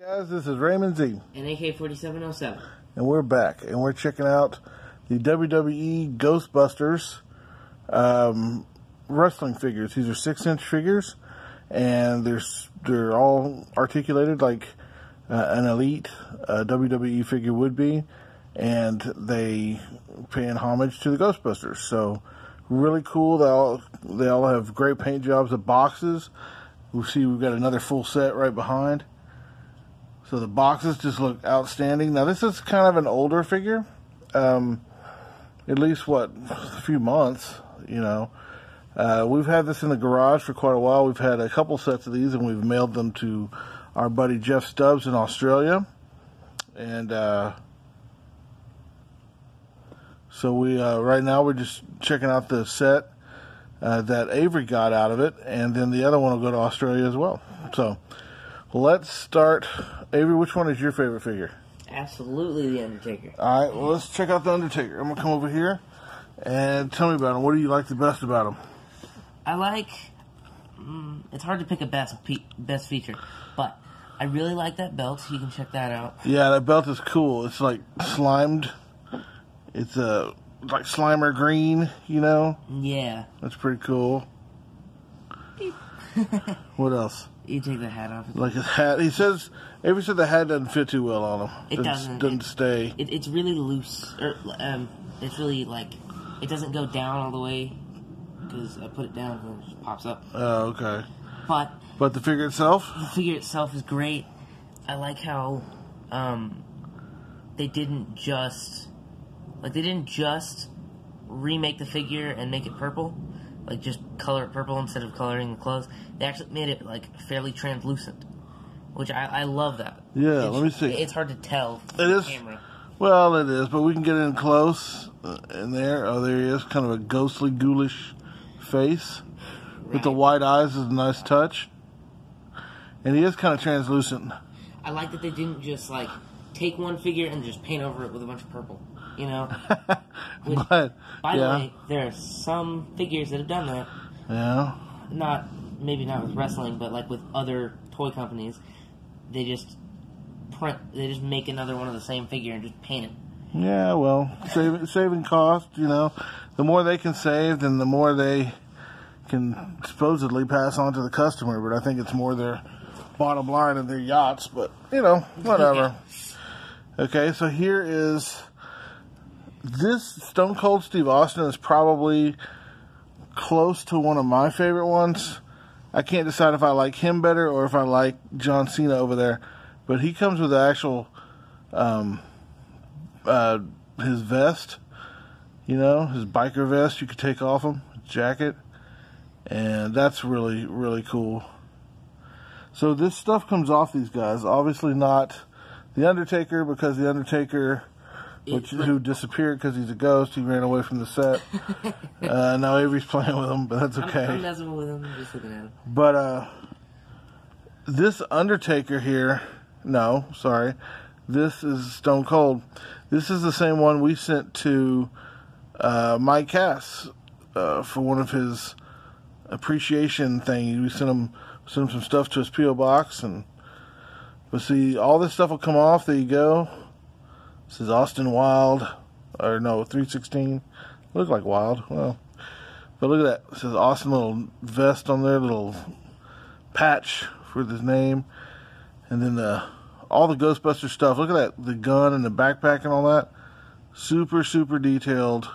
Guys, this is Raymond Z, and AK-4707. and we're back, and we're checking out the WWE Ghostbusters um, wrestling figures. These are six-inch figures, and they're they're all articulated like uh, an elite uh, WWE figure would be, and they paying homage to the Ghostbusters. So really cool. They all they all have great paint jobs. The boxes, we see we've got another full set right behind. So the boxes just look outstanding. Now this is kind of an older figure, um, at least what a few months, you know. Uh, we've had this in the garage for quite a while. We've had a couple sets of these, and we've mailed them to our buddy Jeff Stubbs in Australia, and uh, so we uh, right now we're just checking out the set uh, that Avery got out of it, and then the other one will go to Australia as well. So let's start. Avery, which one is your favorite figure? Absolutely The Undertaker. All right, well, let's check out the Undertaker. I'm gonna come over here and tell me about him. What do you like the best about him? I like. Mm, it's hard to pick a best pe- best feature, but I really like that belt. You can check that out. Yeah, that belt is cool. It's like slimed. It's a like Slimer green. You know, Yeah, that's pretty cool. what else? you take the hat off. Like his hat. He says Avery said the hat doesn't fit too well on him. It doesn't. Doesn't stay. It, it's really loose. Or, um, it's really like it doesn't go down all the way because I put it down and it just pops up. Oh, okay. But But the figure itself. the figure itself is great. I like how um, they didn't just like they didn't just remake the figure and make it purple, like just color it purple instead of coloring the clothes. They actually made it like fairly translucent, which I, I love that. Yeah, It's- let me see. It's hard to tell. It is. Camera. Well, it is, but we can get in close. Uh, in there, oh, there he is, kind of a ghostly, ghoulish face with the white eyes is a nice touch, and he is kind of translucent. I like that they didn't just like take one figure and just paint over it with a bunch of purple. You know. Which, but by the yeah, way, there are some figures that have done that. yeah, not maybe not with wrestling, but like with other toy companies, they just print, they just make another one of the same figure and just paint it. yeah. Well, saving saving cost, you know, the more they can save, then the more they can supposedly pass on to the customer. But I think it's more their bottom line of their yachts. But you know, whatever. Okay, so here is this Stone Cold Steve Austin is probably close to one of my favorite ones. I can't decide if I like him better or if I like John Cena over there, but he comes with the actual um, uh, his vest, you know, his biker vest. You could take off him, jacket, and that's really really cool. So this stuff comes off these guys. Obviously not the Undertaker because the Undertaker, which who disappeared because he's a ghost. He ran away from the set. uh, now Avery's playing with him, but that's I'm, okay. I'm messing with him, just looking at him. But uh this Undertaker here, no, sorry. This is Stone Cold. This is the same one we sent to uh Mike Cass uh for one of his appreciation thing. We sent him sent him some stuff to his PO box and but see all this stuff will come off. There you go. This is Austin Wild or no, 316. Look like Wild. Well, but look at that. It says Austin little vest on there, little patch for his name. And then the all the Ghostbuster stuff. Look at that. The gun and the backpack and all that. Super, super detailed.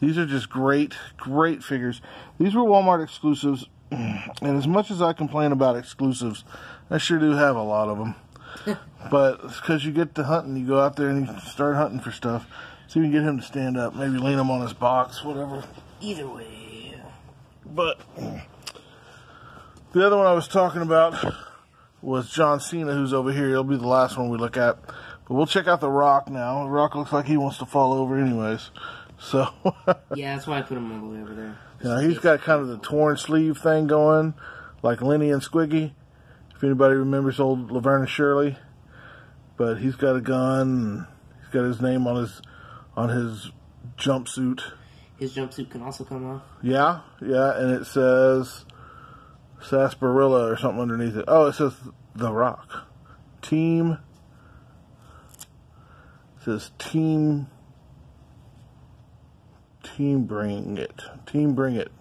These are just great, great figures. These were Walmart exclusives. And as much as I complain about exclusives, I sure do have a lot of them. but it's because you get to hunting, you go out there and you start hunting for stuff. See if you can get him to stand up. Maybe lean him on his box, whatever. Either way, But the other one I was talking about was John Cena, who's over here. He'll be the last one we look at. But we'll check out The Rock now. The Rock looks like he wants to fall over, anyways. So, yeah, that's why I put him all the way over there. yeah, he's got kind of the torn sleeve thing going, like Lenny and Squiggy. If anybody remembers old Laverne Shirley, but he's got a gun. And he's got his name on his on his jumpsuit. His jumpsuit can also come off. Yeah, yeah, and it says sarsaparilla or something underneath it. Oh, it says The Rock. Team. It says Team. Team Bring It. Team Bring It.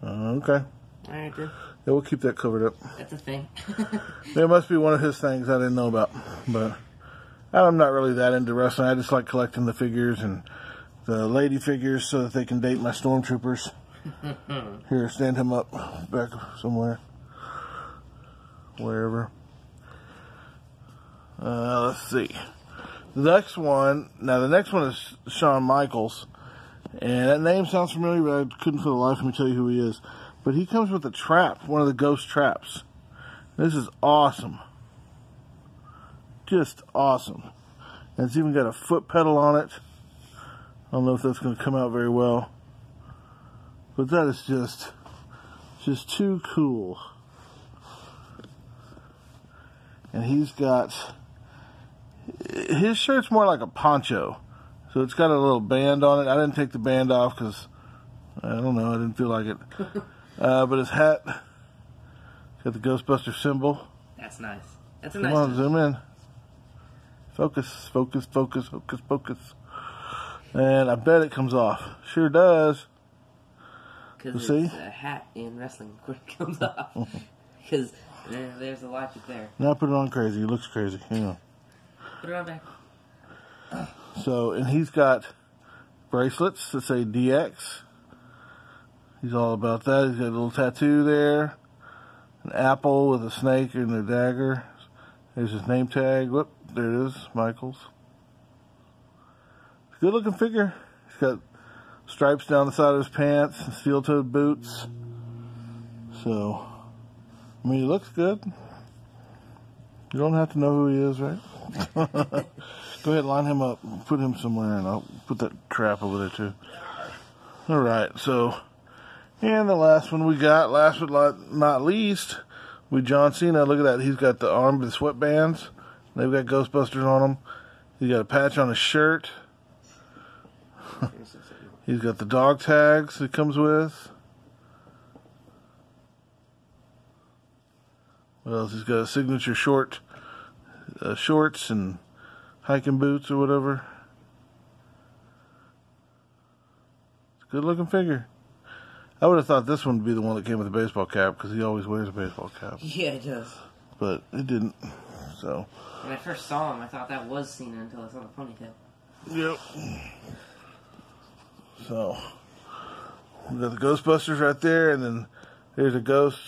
Uh, okay. All right, then. Yeah, we'll keep that covered up. That's a thing. There must be one of his things I didn't know about. But I'm not really that into wrestling. I just like collecting the figures and the lady figures so that they can date my stormtroopers. Here, stand him up back somewhere. Wherever. Uh, let's see. The next one, now the next one is Shawn Michaels. And that name sounds familiar, but I couldn't for the life of me tell you who he is. But he comes with a trap, one of the ghost traps. This is awesome. Just awesome. And it's even got a foot pedal on it. I don't know if that's going to come out very well. But that is just, just too cool. And he's got, his shirt's more like a poncho. So it's got a little band on it. I didn't take the band off because, I don't know, I didn't feel like it. Uh, but his hat, got the Ghostbuster symbol. That's nice. That's a Come nice. on, touch. zoom in. Focus, focus, focus, focus, focus. And I bet it comes off. Sure does. Because see? a hat in wrestling quick comes off. Because there, there's a logic there. Now put it on crazy. It looks crazy. Hang on. Put it on back. So, and he's got bracelets that say DX. He's all about that. He's got a little tattoo there. An apple with a snake and a dagger. There's his name tag. Whoop, there it is. Michaels. Good looking figure. He's got stripes down the side of his pants and steel toed boots. So, I mean, he looks good. You don't have to know who he is, right? Go ahead, line him up. Put him somewhere, and I'll put that trap over there too. All right, so, and the last one we got, last but not- least, we John Cena. Look at that. He's got the arm with sweatbands. They've got Ghostbusters on them. He's got a patch on his shirt. He's got the dog tags it comes with. What else? He's got a signature short uh, shorts and hiking boots or whatever. It's a good looking figure. I would have thought this one would be the one that came with a baseball cap because he always wears a baseball cap, Yeah, it does. but it didn't. So, When I first saw him, I thought that was Cena until I saw the ponytail. yep. So, we got the Ghostbusters right there, and then there's a ghost.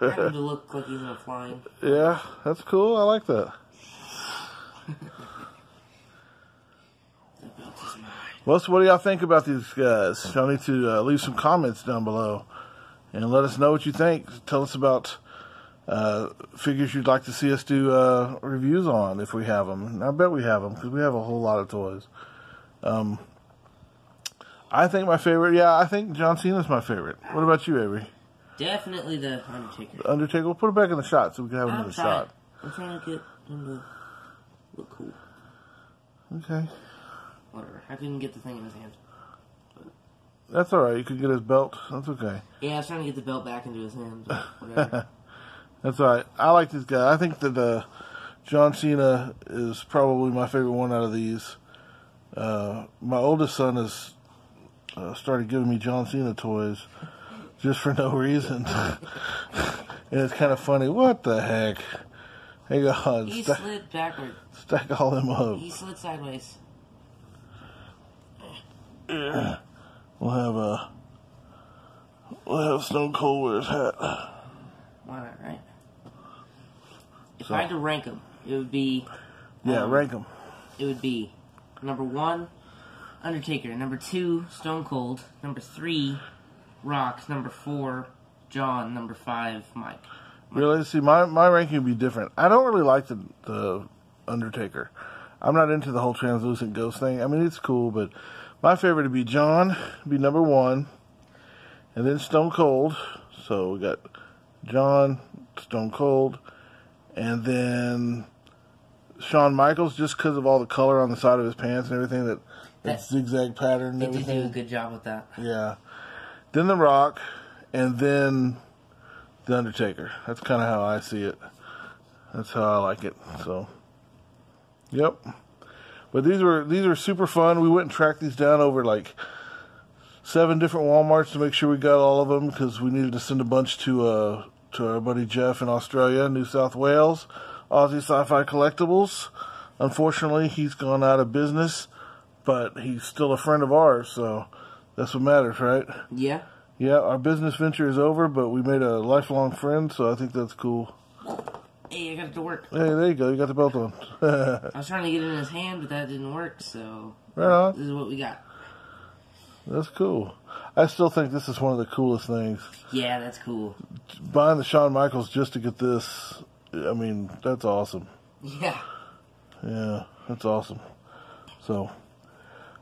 Happened to look like he was flying. Yeah, that's cool. I like that. Well, so what do y'all think about these guys? Y'all need to uh, leave some comments down below and let us know what you think. Tell us about uh, figures you'd like to see us do uh, reviews on if we have them. And I bet we have them because we have a whole lot of toys. Um, I think my favorite, yeah, I think John Cena's my favorite. What about you, Avery? Definitely the Undertaker. Undertaker, we'll put it back in the shot so we can have another shot. I'm trying to get him to look cool. Okay. Whatever. I couldn't get the thing in his hand. That's all right. You could get his belt. That's okay. Yeah, I was trying to get the belt back into his hand. but Whatever. That's all right. I like this guy. I think that uh, John Cena is probably my favorite one out of these. Uh, my oldest son has uh, started giving me John Cena toys just for no reason, and it's kind of funny. What the heck? Hang on, he stack, slid backward. stack all them up. He slid sideways. We'll have a we'll have Stone Cold wear his hat. Why not, right? If So- I had to rank them, it would be Yeah, Um, rank them. it would be number one, Undertaker. Number two, Stone Cold. Number three, Rock. Number four, John. Number five, Mike. Really? See, my, my ranking would be different. I don't really like the, the Undertaker. I'm not into the whole translucent ghost thing. I mean, it's cool, but my favorite would be John, be number one, and then Stone Cold. So we got John, Stone Cold, and then Shawn Michaels, just because of all the color on the side of his pants and everything, that, that zigzag pattern They did do a good job with that. Yeah. Then The Rock, and then The Undertaker. That's kind of how I see it. That's how I like it. So, yep. But these were these were super fun. We went and tracked these down over like seven different WalMarts to make sure we got all of them because we needed to send a bunch to uh to our buddy Jeff in Australia, New South Wales, Aussie Sci-Fi Collectibles. Unfortunately, he's gone out of business, but he's still a friend of ours, so that's what matters, right? Yeah. Yeah, our business venture is over, but we made a lifelong friend, so I think that's cool. Hey, I got it to work. Hey, there you go. You got the belt on. I was trying to get it in his hand, but that didn't work. So right on. this is what we got. That's cool. I still think this is one of the coolest things. Yeah, that's cool. Buying the Shawn Michaels just to get this, I mean, that's awesome. Yeah. Yeah, that's awesome. So,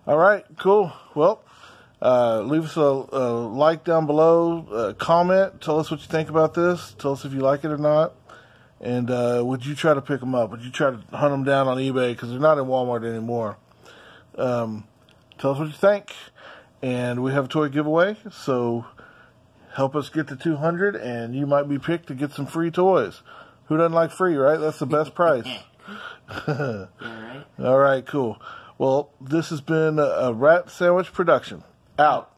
all right, cool. Well, uh, leave us a, a like down below, uh, comment, tell us what you think about this, tell us if you like it or not. And uh, would you try to pick them up? Would you try to hunt them down on eBay because they're not in Walmart anymore? Um, tell us what you think. And we have a toy giveaway, so help us get to 200, and you might be picked to get some free toys. Who doesn't like free, right? That's the best price. All right. All right, cool. Well, this has been a, a Rat Sandwich production. Out.